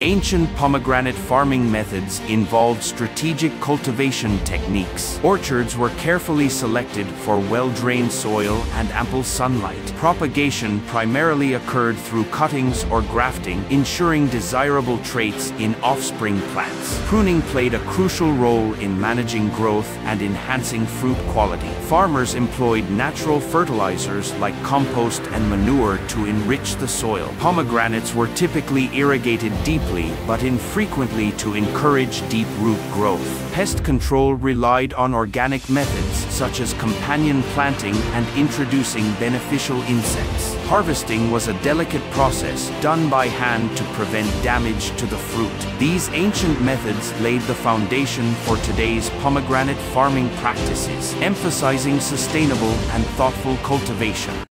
Ancient pomegranate farming methods involved strategic cultivation techniques. Orchards were carefully selected for well-drained soil and ample sunlight. Propagation primarily occurred through cuttings or grafting, ensuring desirable traits in offspring plants. Pruning played a crucial role in managing growth and enhancing fruit quality. Farmers employed natural fertilizers like compost and manure to enrich the soil. Pomegranates were typically irrigated deeply but infrequently to encourage deep root growth. Pest control relied on organic methods such as companion planting and introducing beneficial insects. Harvesting was a delicate process done by hand to prevent damage to the fruit. These ancient methods laid the foundation for today's pomegranate farming practices, emphasizing sustainable and thoughtful cultivation.